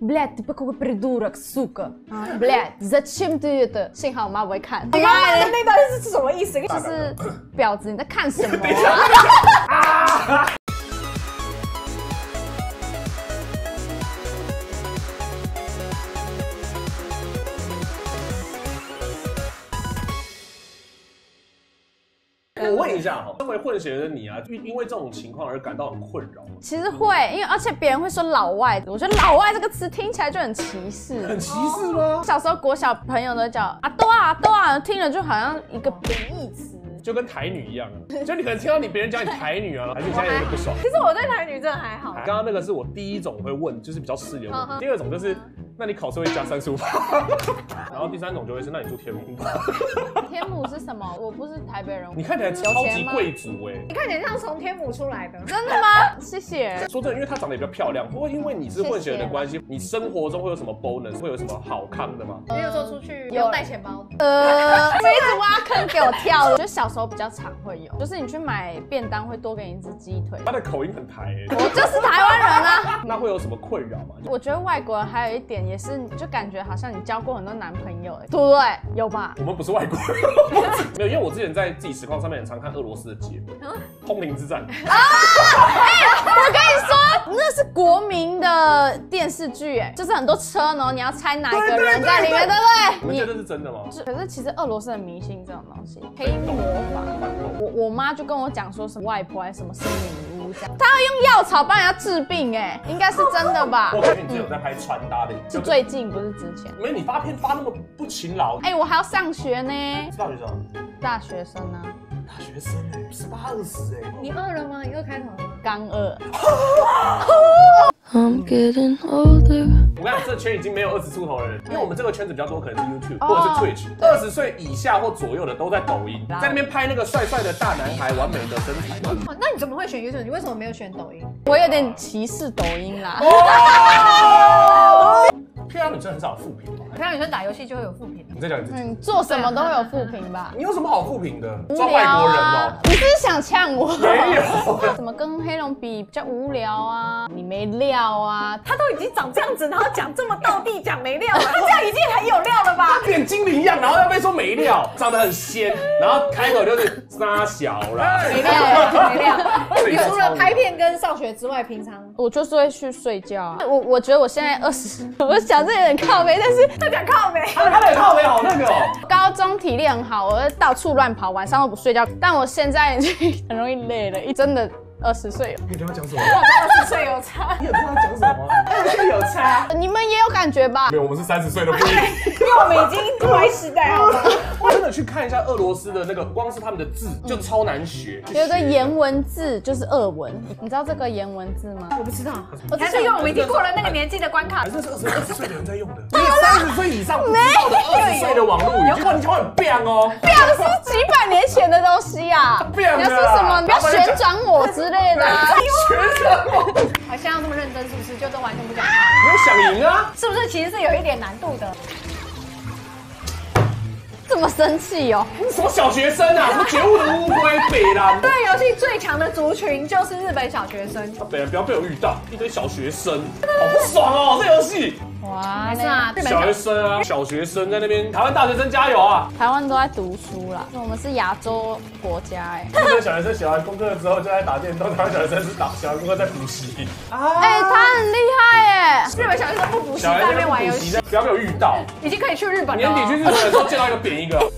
Блядь, ты какой придурок, сука! Блядь, зачем ты это?幸好我妈不会看。妈妈的那段是什么意思？就是婊子，你在看什么啊？ 我问一下哈，身为混血的你啊，因因为这种情况而感到很困扰吗？其实会，因为而且别人会说老外，我觉得老外这个词听起来就很歧视。很歧视吗？小时候国小朋友都叫啊多啊多啊，听了就好像一个贬义词。就跟台女一样啊，就你可能听到你别人叫你台女啊，还是你现在有点不爽。其实我对台女真的还好。刚刚那个是我第一种会问，就是比较失礼的问题。第二种就是，那你考试会加三十五 然后第三种就会是，那你住天母 天母是什么？我不是台北人。你看起来超级贵族哎，你看起来像从天母出来的。真的吗？谢谢。说真的，因为她长得也比较漂亮，不过因为你是混血的关系，你生活中会有什么 bonus？会有什么好康的吗？没有说出去有带钱包。呃，一直挖坑给我跳。我觉得小时候比较常会。有，就是你去买便当会多给你一只鸡腿。他的口音很台，我就是台湾人啊。那会有什么困扰吗？我觉得外国人还有一点也是，就感觉好像你交过很多男朋友，对不对？有吧？我们不是外国人，没有，因为我之前在自己实况上面很常看俄罗斯的节目，《通灵之战》啊。我跟你说，的电视剧，哎，就是很多车，然后你要猜哪一个人在里面，对不对？你觉得是真的吗？可是其实俄罗斯很迷信这种东西，黑魔法。我我妈就跟我讲说什么外婆还是什么是女巫这样，她要用药草帮人家治病哎，应该是真的吧？我感觉你之前有在拍穿搭的，是最近不是之前。没有你发片发那么不勤劳，哎，我还要上学呢。是大学生？大学生啊。大学生哎，十八二十哎。你饿了吗？你二开头吗？刚二。I'm getting older。我跟你讲，这圈已经没有二十出头的人，因为我们这个圈子比较多，可能是 YouTube 或者是 Twitch。二十岁以下或左右的都在抖音，在那边拍那个帅帅的大男孩，完美的身材。那你怎么会选 YouTube？你为什么没有选抖音？我有点歧视抖音啦。漂亮女生很少负评吧？漂亮女生打游戏就会有负评。你再讲一次。嗯，做什么都会有负评吧？你有什么好负评的？抓外国人哦？呛我？没有。怎么跟黑龙比比较无聊啊？你没料啊？他都已经长这样子，然后讲这么倒地，讲没料他，这样已经很有料了吧？他变精灵一样，然后要被说没料，长得很仙，然后开口就是沙小了，没料，没料。你除了拍片跟上学之外，平常我就是会去睡觉。我我觉得我现在二十，我想。这有点靠背，但是他讲靠背，他的靠背好那个哦。高中体力很好，我就到处乱跑，晚上都不睡觉。但我现在已经 很容易累的，一真的。二十岁，你跟他讲什么？二十岁有差，你有跟他讲什么？二十岁有差，你们也有感觉吧？没有，我们是三十岁的不一样，因为我们已经快时代了。我真的去看一下俄罗斯的那个，光是他们的字就超难学。有个颜文字就是俄文，你知道这个颜文字吗？我不知道，我只是因为我们已经过了那个年纪的关卡。还是二十二十岁的人在用的，三十岁以上没有的二十岁的网络语，结果你就会很变哦。变是几百年前的东西啊！变你要说什么？你不要旋转我之。类的，学什么？好像要这么认真，是不是？就都完全不讲话。没有想赢啊？是不是？其实是有一点难度的。生气哦？什么小学生啊？什么觉悟的乌龟？北兰。对游戏最强的族群就是日本小学生。北兰不要被我遇到，一堆小学生，好不爽哦！这游戏。哇，没事啊，小学生啊，小学生在那边，台湾大学生加油啊！台湾都在读书啦，我们是亚洲国家哎。日本小学生写完功课之后就在打电动，台湾小学生是打写完功课在补习啊。哎，他很！日本小学生不补习，在外面玩游戏，不要没有遇到。已经可以去日本了。年底去日本的时候见到一个扁一个。